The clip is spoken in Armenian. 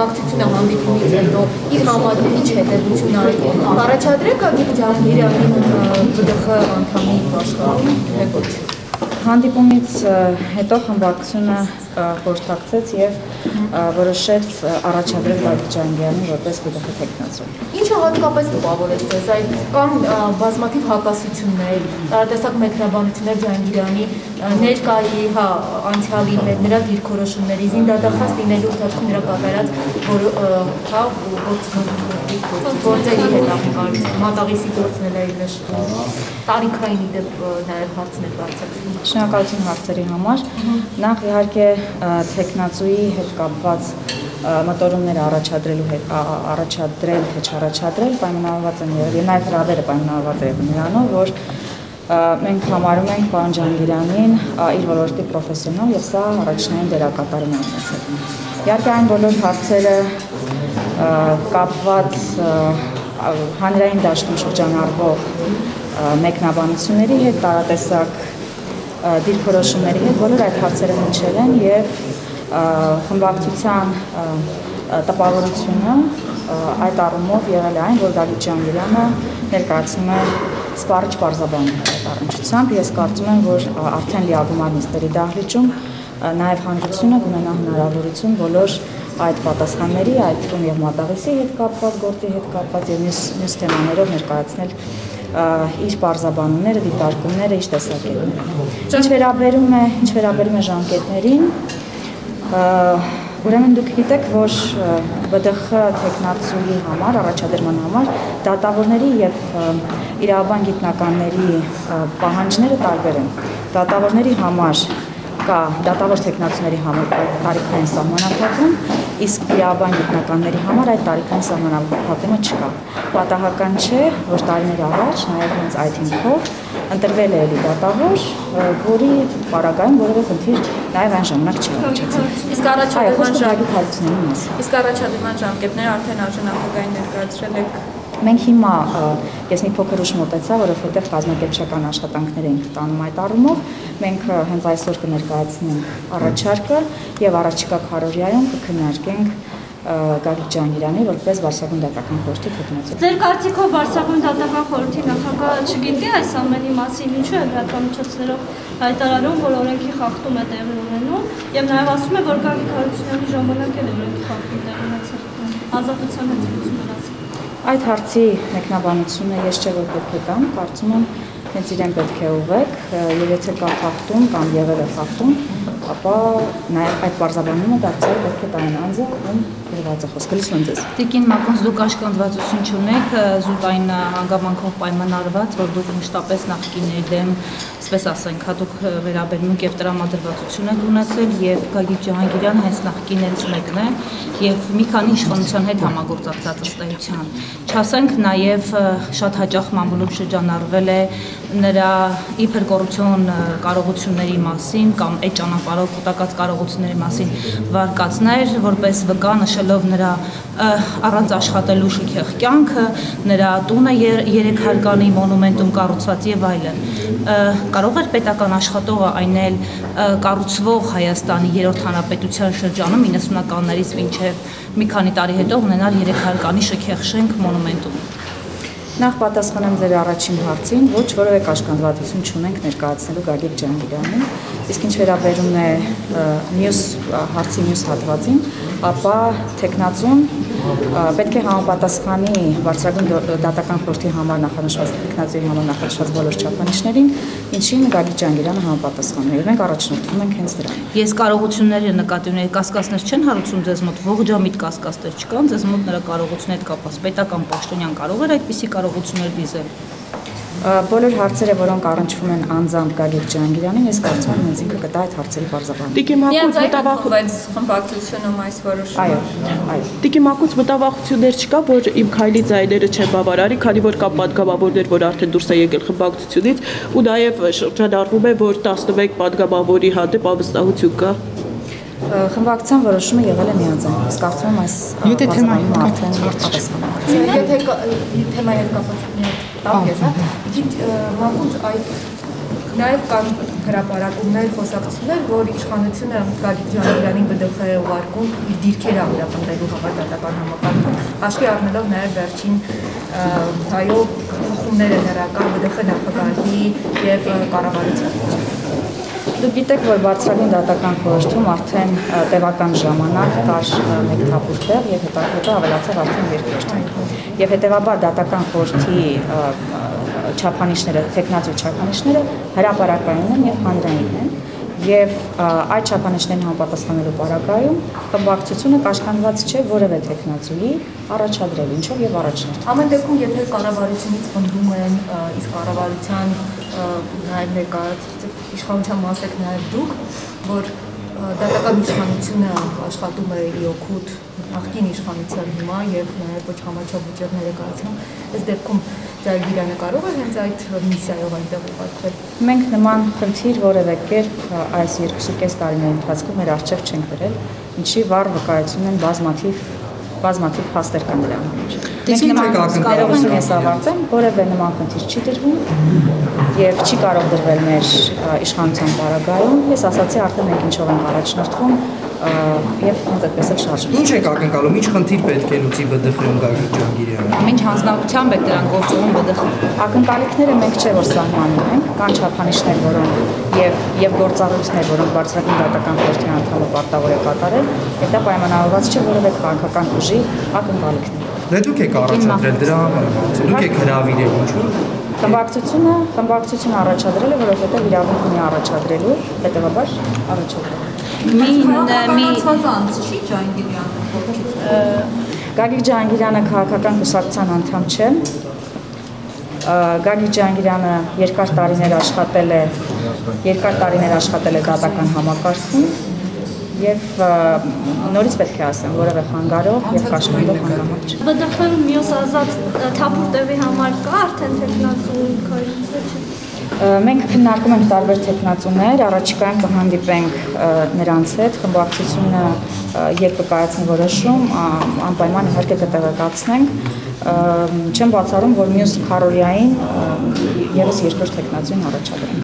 խմբակցությունը հանդիպումից հետո իր համար ինչ հետևություն արեք։ Առաջադրեք Ջահանգիրյանին ԲԴԽ անդամի աշխարհում թե ոչ հանդիպումից հետո խմբակցությունը խորհրդակցեց եւ որոշեց առաջադրել Լավիկ Ջանգյանին որպես ԲԴԽ տեխնացու։ Ինչը հատկապես տպավորեց ձեզ այդ կան բազմաթիվ հակասություններ, տարատեսակ մեկնաբանություններ Ջանգիրյանի ներկայի, հա, անցյալի հետ նրա դիրքորոշումների, զինդադախած լինելու ընթացքում նրա կատարած որ հա գործերի հետ ախկար մատաղիսի գործների մեջ տարիքային իդեպ նաև հարցներ բարձրացին։ Շնորհակալություն հարցերի համար։ Նախ իհարկե տեխնացուի հետ կապված մոտորումները առաջադրելու հետ առաջադրել թե չառաջադրել պայմանավորված են եղել նաև հրավերը պայմանավորված է նրանով որ մենք համարում ենք պարոն Ջանգիրանին իր ոլորտի պրոֆեսիոնալ եւ սա առաջնային դերակատարում է ունեցել։ Իհարկե այն բոլոր հարցերը կապված հանրային դաշտում շրջանառվող մեկնաբանությունների հետ տարատեսակ դիրքորոշումների հետ բոլոր այդ հարցերը հնչել են եւ խմբակցության տպավորությունը այդ առումով եղել է այն, որ Դավիթ Ջանգիրյանը ներկայացնում է սպառիչ բարձաբանում այդ առնչությամբ։ Ես կարծում եմ, որ արդեն լիագումար նիստերի դահլիճում նաև հանրությունը կունենա հնարավորություն բոլոր այդ պատասխանների, այդ թվում եւ մատաղիսի հետ կապված, գործի հետ կապված եւ մյուս մյուս թեմաներով ներկայացնել իր բարձաբանումները, դիտարկումները, իր տեսակետները։ Ինչ վերաբերում է, ինչ վերաբերում է ժամկետներին, Ուրեմն դուք գիտեք, որ ԲԴԽ տեխնացուի համար, առաջադրման համար դատավորների եւ իրավաբան գիտնականների պահանջները տարբեր են։ Դատավորների համար կա դատավոր տեխնացուների համար տարիքային սահմանափակում, իսկ իրավաբան գիտնականների համար այդ տարիքային սահմանափակումը չկա։ Պատահական չէ, որ տարիներ առաջ նաև հենց այդ հիմքով ընտրվել է էլի դատավոր, որի պարագային որևէ խնդիր նաև այն ժամանակ առաջադրման ժամկետների Իսկ առաջադրման ժամկետները արդեն արժանապատվային ներկայացրել եք Մենք հիմա ես մի փոքր ուշ մտեցա, որովհետև կազմակերպչական աշխատանքներ ենք տանում այդ առումով։ Մենք հենց այսօր կներկայացնենք առաջարկը եւ առաջիկա քարորիայում կքննարկենք Գագիկ Ջանգիրյանի որպես Վարշավուն դատական խորհրդի քննադատ։ Ձեր կարծիքով Վարշավուն դատական խորհրդի նախագահը չգիտի այս ամենի մասին, ինչու է լրատվամիջոցներով հայտարարում, որ օրենքի խախտում է տեղի ունենում, եւ նաեւ ասում է, որ Գագիկ Հարությունյանի ժամանակ էլ օրենքի խախտում տեղի ունեցել։ Ազատության հետ Այդ հարցի մեկնաբանությունը ես չէ որ պետք է տամ, կարծում եմ հենց իրեն պետք է ուղեք եւ եթե կա խախտում կամ եղել է խախտում, ապա նաև այդ բարձաբանումը դարձյալ պետք է տային անձը, ում գրված է խոսքը։ Լսում եմ ձեզ։ Տիկին Մակոնց դուք աշկանդվածություն չունեք, զուտային հանգամանքով պայմանավորված, որ դուք մշտապես նախկինների դեմ, ասպես ասենք, հատուկ վերաբերմունք եւ տրամադրվածություն եք ունեցել եւ Գագիկ Ջահանգիրյանը հենց նախկիներից մեկն է եւ մի քանի իշխանության հետ համագործակցած ըստ էության։ Չասենք նաեւ շատ հաճախ մամուլում շրջանառվել է նրա իբր կոռուպցիոն կարողությունների մասին կամ այդ ճանապարհով կൂട്ടակած կարողությունների մասին վարկածներ, որպես վկա նշելով նրա առանց աշխատելու շքեղ կյանքը, նրա տունը 3 հարկանի մոնումենտում կառուցված եւ այլն։ Կարող էր պետական աշխատողը այնել կառուցվող Հայաստանի 3-րդ հանրապետության շրջանում 90-ականներից մինչև մի քանի տարի հետո ունենալ 3 հարկանի շքեղ շենք մոնումենտում։ Նախ պատասխանեմ ձեր առաջին հարցին, ոչ որևէ կաշկանդվածություն չունենք ներկայացնելու Գագիկ Ջանգիրյանին, իսկ ինչ վերաբերում է մյուս հարցի մյուս հատվածին, ապա տեխնացուն պետք է համապատասխանի բարձրագույն դատական խորհրդի համար նախանշված տեխնացուի համար նախանշված բոլոր չափանիշներին, ինչին Գագիկ Ջանգիրյանը համապատասխանում է։ Մենք առաջնորդվում ենք հենց դրան։ Ես կարողությունների նկատի ունեի կասկածներ չեն հարուցում ձեզ մոտ, ողջամիտ կասկածներ չկան, ձեզ մոտ նրա կարողությունների հետ կապված պետական պաշտոնյան կարող էր այդպիսի կարողություններ դիզել բոլոր հարցերը, որոնք առնչվում են անձամբ Գագիկ Ջանգիրանին, ես կարծում եմ, ինքը կտա այդ հարցերի բարձրաբանում։ Տիկի Մակուց մտավախվեց խմբակցությունում այս որոշումը։ Այո, այո։ Տիկի Մակուց մտավախություններ չկա, որ իմ քայլի ծայրերը չեն բավարարի, քանի որ կա падգամավորներ, որ արդեն դուրս է եկել խմբակցությունից ու նաև շրջադառվում է, որ 16 падգամավորի հանդեպ ավստահություն կա։ Խմբակցության որոշումը եղել է միանձայն։ Ես կարծում եմ այս Եթե թեման արդեն Եթե թեմայի հետ կապված մի հատ տակ ես, հա։ Դիք մանկուց այդ նաև կան հրապարակումներ, խոսակցություններ, որ իշխանությունը Գագիկ Ջանջյանին ԲԴԽ է ուղարկում իր դիրքերը ամրապնդելու հավատական համակարգում, հաշվի առնելով նաև վերջին հայո խումները ներական ԲԴԽ նախագահի եւ կառավարության Դուք գիտեք, որ բարձրագույն դատական խորհրդում արդեն տևական ժամանակ կար մեկ թափուր տեղ եւ հետո ավելացավ արդեն երկրորդ։ Եվ հետեւաբար դատական խորհրդի չափանիշները, տեխնացու չափանիշները հրաապարակային են եւ հանրային են եւ այդ չափանիշներին համապատասխանելու պարագայում խմբակցությունը կաշկանդված չէ որևէ տեխնացուի առաջադրել ինչով եւ առաջնորդ։ Ամեն դեպքում եթե կառավարությունից պնդում են իսկ կառավարության նաև ներկայացուցիչ իշխանության մաս եք նաև դուք, որ դատական իշխանությունը աշխատում է ի օգուտ նախկին իշխանության հիմա եւ նաև ոչ համաչափ վիճակներ է կայացնում։ Այս դեպքում Ջարգիրյանը կարող է հենց այդ միսիայով այնտեղ ուղարկվել։ Մենք նման խնդիր որևէ կերպ այս 2.5 տարիների ընթացքում մեր արժեք չենք դրել, ինչի վառ վկայություն են բազմաթիվ բազմաթիվ փաստեր կան դրա համար։ Մենք նման կարողություն ես ավարտեմ, որևէ նման խնդիր չի դրվում եւ չի կարող դրվել մեր իշխանության բարագայում։ Ես ասացի արդեն մենք ինչով ենք առաջնորդվում եւ հենց այդպես էլ շարժվում։ Ինչ եք ակնկալում, ինչ խնդիր պետք է լուծի ԲԴԽ-ում Գագիկ Ջանգիրյանը։ Ինչ հանձնարարությամբ եք դրան գործում ԲԴԽ։ Ակնկալիքները մենք չէ որ սահմանում ենք, կան չափանիշներ, որոնք եւ եւ գործառույթներ, որոնք բարձրագույն դատական խորհրդի անդամը պարտավոր է կատարել, եւ դա պայմանավորված չէ որևէ քաղաքական ուժի ակնկալիքներ։ Դե դուք եք առաջադրել դրա համար, դուք եք հրավիրել ինչու՞։ Խմբակցությունը, խմբակցությունը առաջադրել է, որովհետև իրավունք ունի առաջադրելու, հետեւաբար առաջադրել մի մի անց չի Ջանգիրյանը կողքից Գագիկ Ջանգիրյանը քաղաքական կուսակցության անդամ չէ Գագիկ Ջանգիրյանը երկար տարիներ աշխատել է երկար տարիներ աշխատել է դատական համակարգում եւ նորից պետք է ասեմ, որևէ խանգարող եւ կաշկանդող հանգամանք չէ։ ԲԴԽ-ում մյուս ազատ թափուր տևի համար կա արդեն տեխնացու քայլը չէ։ Մենք քննարկում ենք տարբեր տեխնացուներ, առաջիկայում կհանդիպենք նրանց հետ, խմբակցությունը երբ կկայացնի որոշում, անպայման իհարկե կտեղեկացնենք։ Չեմ բացառում, որ մյուս քարորիային եւս երկրորդ տեխնացուն առաջադրենք։